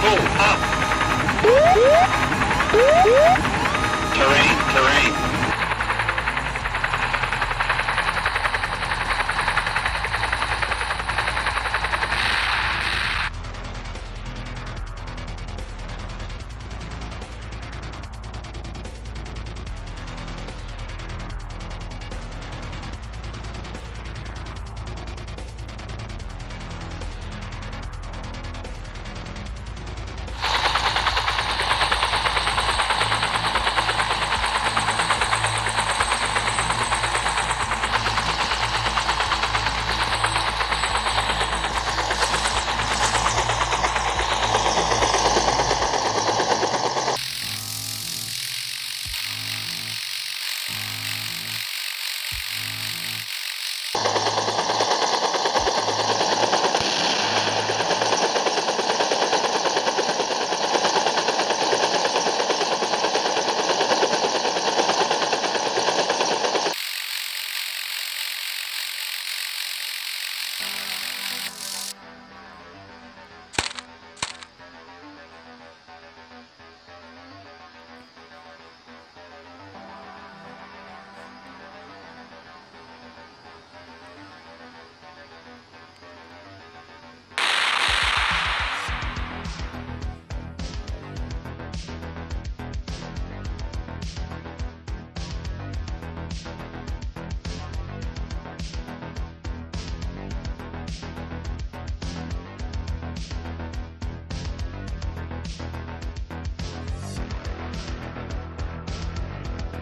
pull up. Terrain, terrain.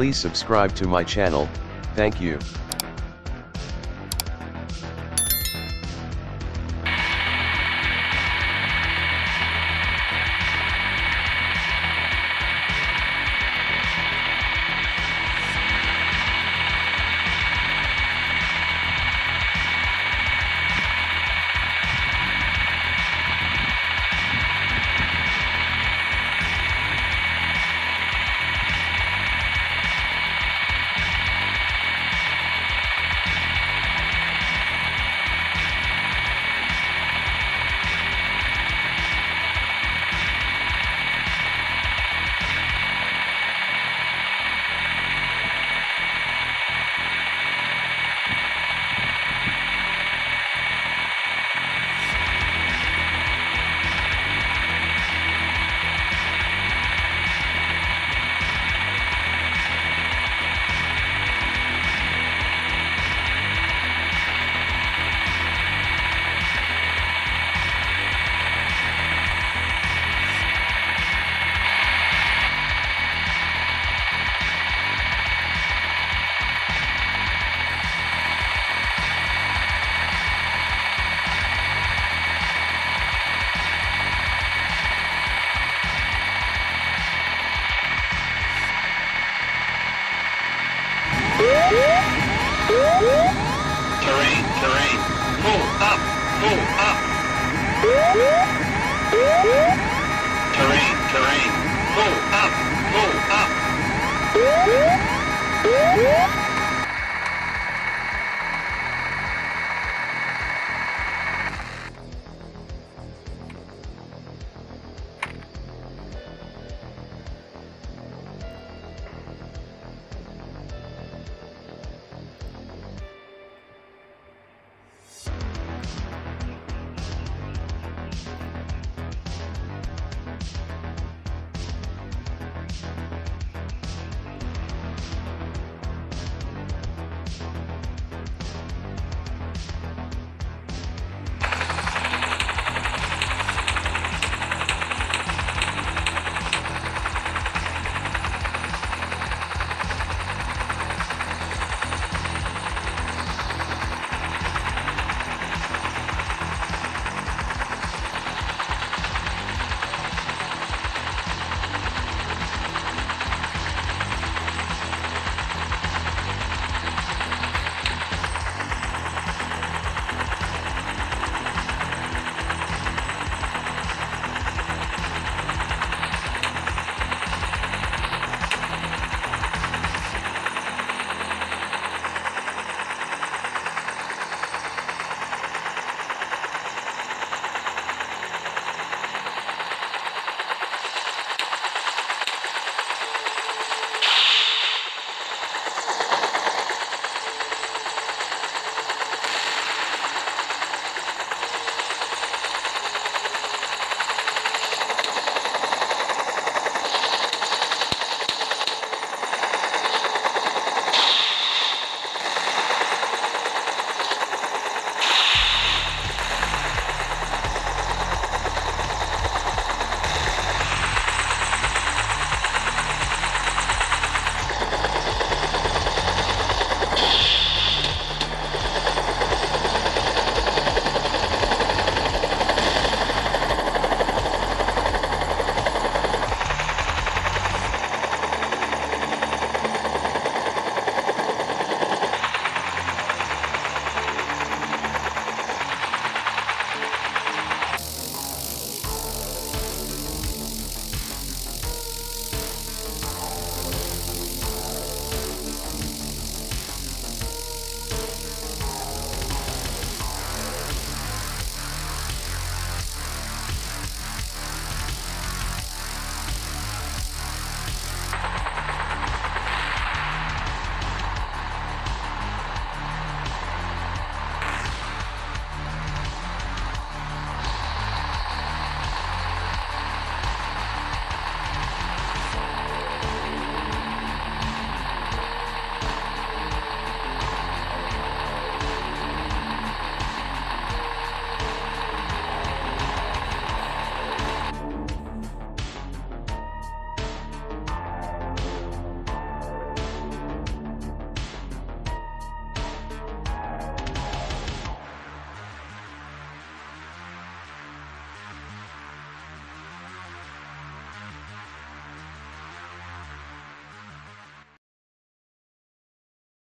Please subscribe to my channel, thank you. Pull up. Terrain, terrain. Pull up.